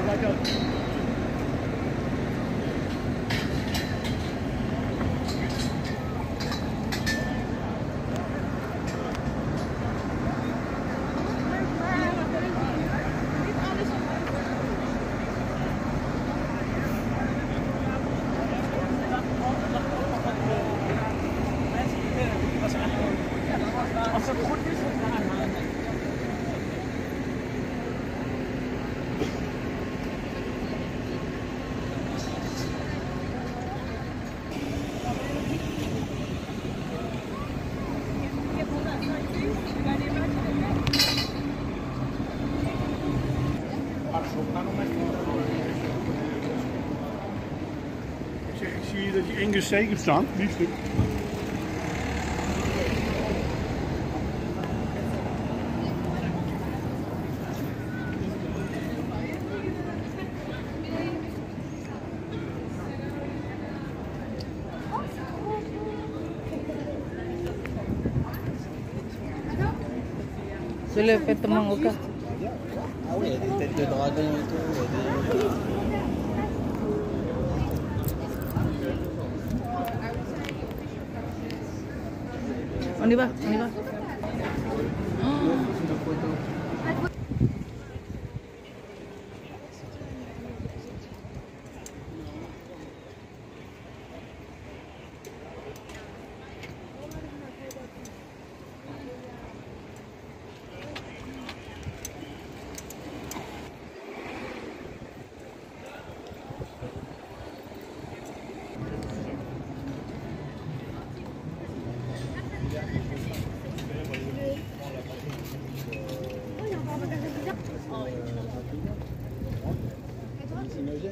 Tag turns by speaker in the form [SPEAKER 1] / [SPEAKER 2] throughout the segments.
[SPEAKER 1] Here I go.
[SPEAKER 2] Ik zeg, ik zie dat je Ingus zeker staan, liefde.
[SPEAKER 3] C'est le vêtement au cas.
[SPEAKER 4] Ah oui, il y a des têtes de dragon et tout. il y a des-
[SPEAKER 3] On y va, on y va.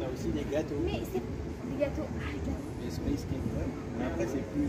[SPEAKER 4] On a aussi des gâteaux.
[SPEAKER 1] Mais c'est des gâteaux. Ah, les gâteaux.
[SPEAKER 4] Les space cake, ouais. Mais après, c'est plus